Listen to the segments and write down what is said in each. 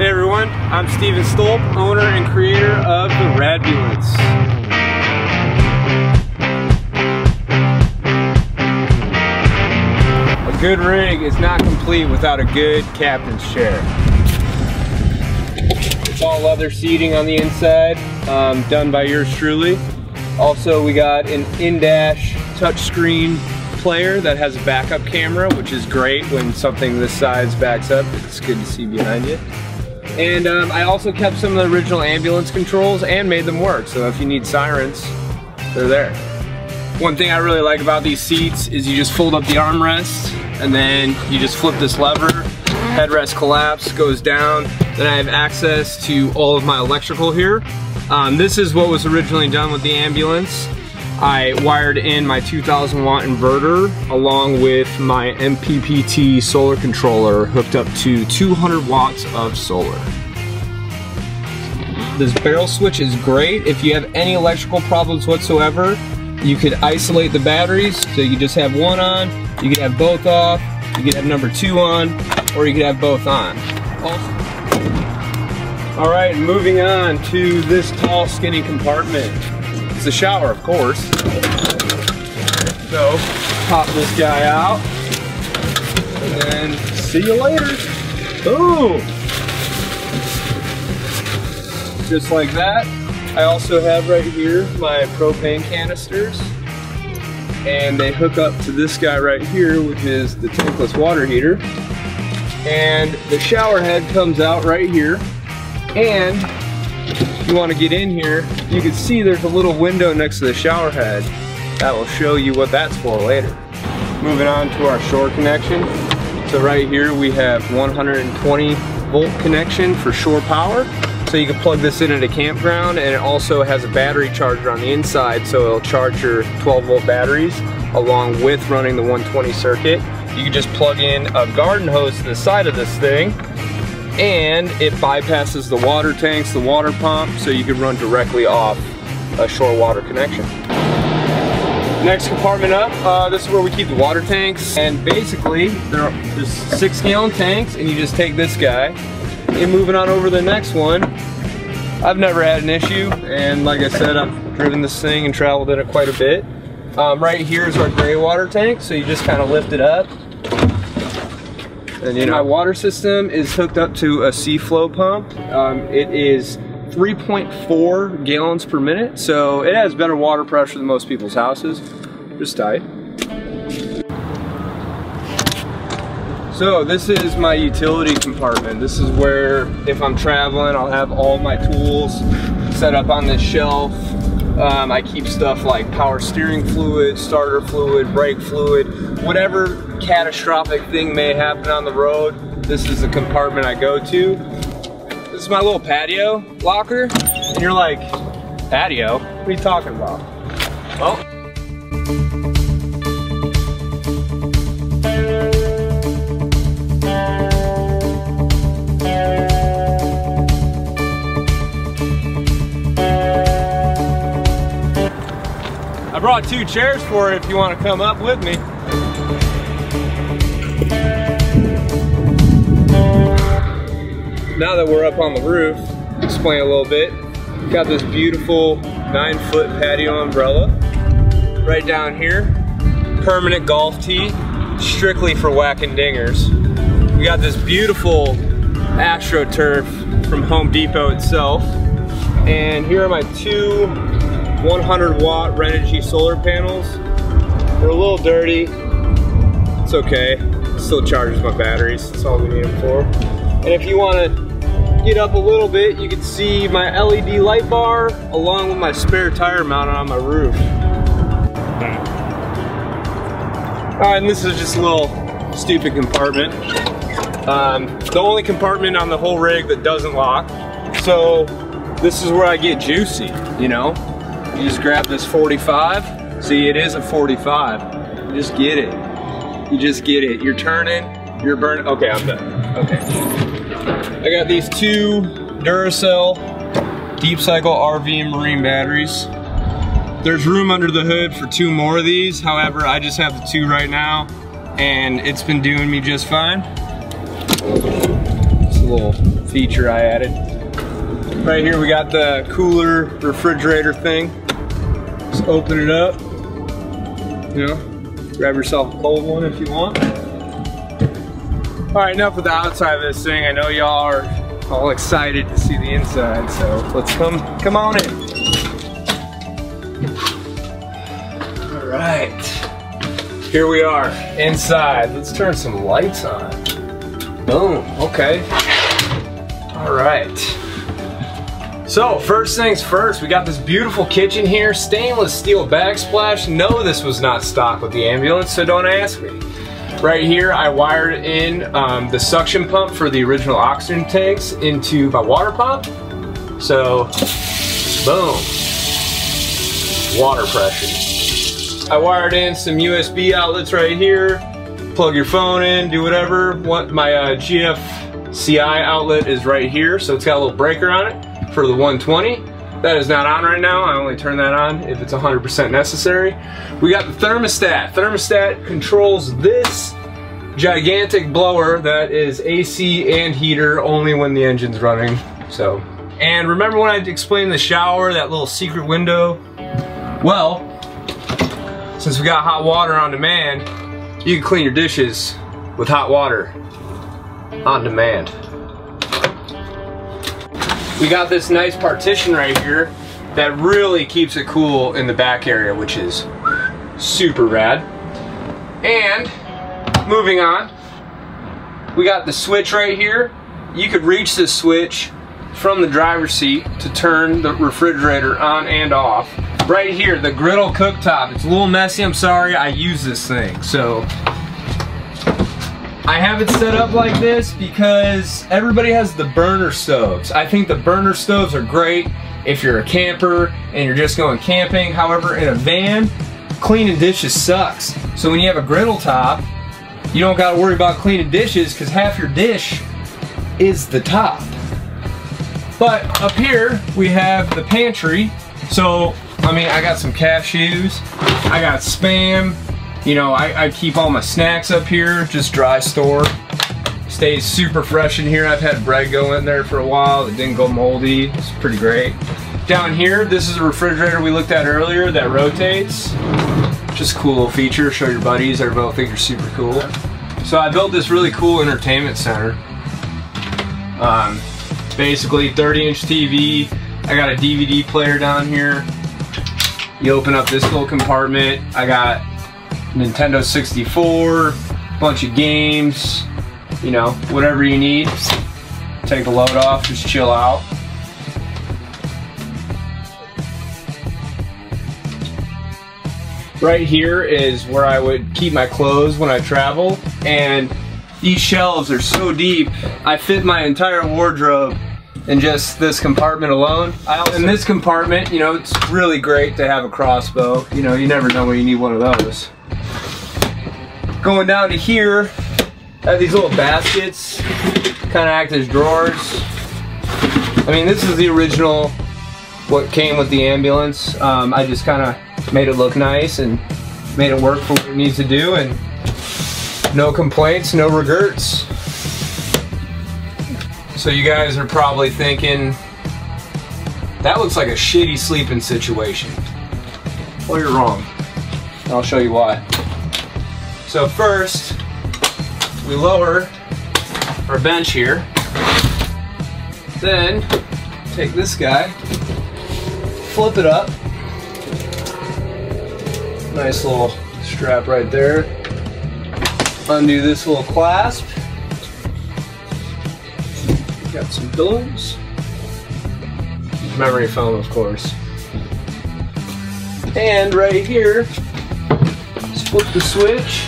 Hey everyone, I'm Steven Stolp, owner and creator of the Radbulance. A good rig is not complete without a good captain's chair. It's all leather seating on the inside, um, done by yours truly. Also, we got an in-dash touchscreen player that has a backup camera, which is great when something this size backs up. It's good to see behind you. And um, I also kept some of the original ambulance controls and made them work. So if you need sirens, they're there. One thing I really like about these seats is you just fold up the armrest and then you just flip this lever, headrest collapse, goes down. Then I have access to all of my electrical here. Um, this is what was originally done with the ambulance. I wired in my 2000 watt inverter along with my MPPT solar controller hooked up to 200 watts of solar. This barrel switch is great. If you have any electrical problems whatsoever, you could isolate the batteries. So you just have one on, you could have both off, you could have number two on, or you could have both on. All right, moving on to this tall, skinny compartment. It's a shower, of course. So, pop this guy out, and then see you later. Boom! Just like that. I also have right here my propane canisters, and they hook up to this guy right here, which is the tankless water heater. And the shower head comes out right here, and you want to get in here, you can see there's a little window next to the shower head. That will show you what that's for later. Moving on to our shore connection. So right here we have 120 volt connection for shore power. So you can plug this in at a campground and it also has a battery charger on the inside so it'll charge your 12 volt batteries along with running the 120 circuit. You can just plug in a garden hose to the side of this thing and it bypasses the water tanks, the water pump, so you can run directly off a shore water connection. Next compartment up, uh, this is where we keep the water tanks. And basically, they're just six gallon tanks, and you just take this guy. And moving on over to the next one, I've never had an issue. And like I said, I've driven this thing and traveled in it quite a bit. Um, right here is our gray water tank, so you just kind of lift it up and you know, my water system is hooked up to a SeaFlo pump. Um, it is 3.4 gallons per minute, so it has better water pressure than most people's houses. Just tight. So this is my utility compartment. This is where, if I'm traveling, I'll have all my tools set up on this shelf. Um, I keep stuff like power steering fluid, starter fluid, brake fluid, whatever catastrophic thing may happen on the road, this is the compartment I go to. This is my little patio locker. And you're like, patio? What are you talking about? Well, I brought two chairs for you if you want to come up with me. Now that we're up on the roof, explain a little bit. Got this beautiful nine foot patio umbrella right down here. Permanent golf tee, strictly for whacking dingers. We got this beautiful AstroTurf from Home Depot itself. And here are my two 100 watt Renogy solar panels. They're a little dirty. It's okay. Still charges my batteries. That's all we need them for. And if you want to get up a little bit, you can see my LED light bar along with my spare tire mounted on my roof. All right, and this is just a little stupid compartment. Um, the only compartment on the whole rig that doesn't lock. So this is where I get juicy, you know? You just grab this 45. See, it is a 45. You just get it. You just get it. You're turning, you're burning. Okay, I'm done. Okay. I got these two Duracell Deep Cycle RV and Marine batteries. There's room under the hood for two more of these. However, I just have the two right now and it's been doing me just fine. It's a little feature I added. Right here we got the cooler refrigerator thing. Just open it up. You know, grab yourself a cold one if you want. All right, enough with the outside of this thing. I know y'all are all excited to see the inside, so let's come come on in. All right, here we are inside. Let's turn some lights on. Boom, okay. All right. So first things first, we got this beautiful kitchen here, stainless steel backsplash. No, this was not stock with the ambulance, so don't ask me. Right here, I wired in um, the suction pump for the original oxygen tanks into my water pump. So, boom, water pressure. I wired in some USB outlets right here. Plug your phone in, do whatever. My uh, GFCI outlet is right here, so it's got a little breaker on it for the 120. That is not on right now. I only turn that on if it's 100% necessary. We got the thermostat. Thermostat controls this gigantic blower that is AC and heater only when the engine's running. So, and remember when I explained the shower, that little secret window? Well, since we got hot water on demand, you can clean your dishes with hot water on demand. We got this nice partition right here that really keeps it cool in the back area, which is super rad. And moving on, we got the switch right here. You could reach this switch from the driver's seat to turn the refrigerator on and off. Right here, the griddle cooktop. It's a little messy, I'm sorry. I use this thing, so I have it set up like this because everybody has the burner stoves. I think the burner stoves are great if you're a camper and you're just going camping. However, in a van, cleaning dishes sucks. So when you have a griddle top, you don't gotta worry about cleaning dishes because half your dish is the top. But up here, we have the pantry. So, I mean, I got some cashews, I got Spam, you know, I, I keep all my snacks up here, just dry store. Stays super fresh in here. I've had bread go in there for a while It didn't go moldy. It's pretty great. Down here, this is a refrigerator we looked at earlier that rotates. Just a cool little feature, show your buddies, everybody will think you're super cool. So I built this really cool entertainment center. Um, basically 30 inch TV. I got a DVD player down here. You open up this little compartment. I got Nintendo 64, bunch of games, you know, whatever you need. Take the load off, just chill out. Right here is where I would keep my clothes when I travel, and these shelves are so deep, I fit my entire wardrobe in just this compartment alone. in this compartment, you know, it's really great to have a crossbow. You know, you never know when you need one of those. Going down to here, I have these little baskets, kind of act as drawers. I mean, this is the original, what came with the ambulance. Um, I just kind of made it look nice and made it work for what it needs to do and no complaints, no regrets. So you guys are probably thinking, that looks like a shitty sleeping situation. Well, you're wrong. I'll show you why. So first, we lower our bench here. Then, take this guy, flip it up. Nice little strap right there. Undo this little clasp. Got some pillows. Memory foam, of course. And right here, flip the switch.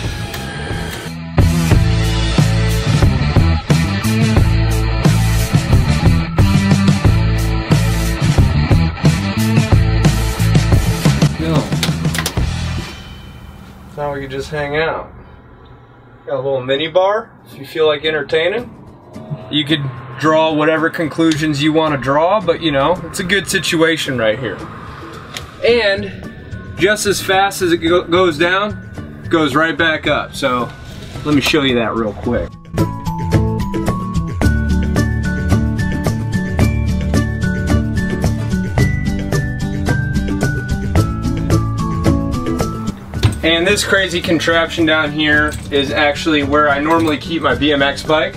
Now we can just hang out. Got a little mini bar if you feel like entertaining. You could draw whatever conclusions you want to draw, but you know, it's a good situation right here. And just as fast as it go goes down, goes right back up. So let me show you that real quick. And this crazy contraption down here is actually where I normally keep my BMX bike.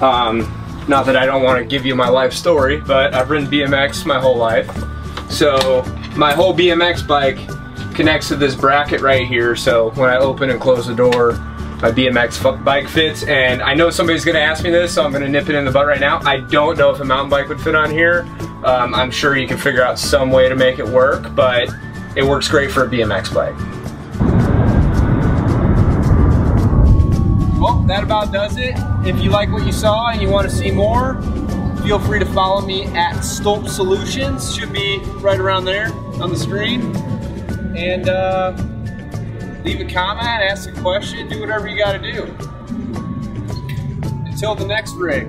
Um, not that I don't want to give you my life story, but I've ridden BMX my whole life. So my whole BMX bike connects to this bracket right here. So when I open and close the door, my BMX bike fits. And I know somebody's gonna ask me this, so I'm gonna nip it in the butt right now. I don't know if a mountain bike would fit on here. Um, I'm sure you can figure out some way to make it work, but it works great for a BMX bike. Well, that about does it. If you like what you saw and you want to see more, feel free to follow me at Stolp Solutions. Should be right around there on the screen. And uh, leave a comment, ask a question, do whatever you got to do. Until the next rig.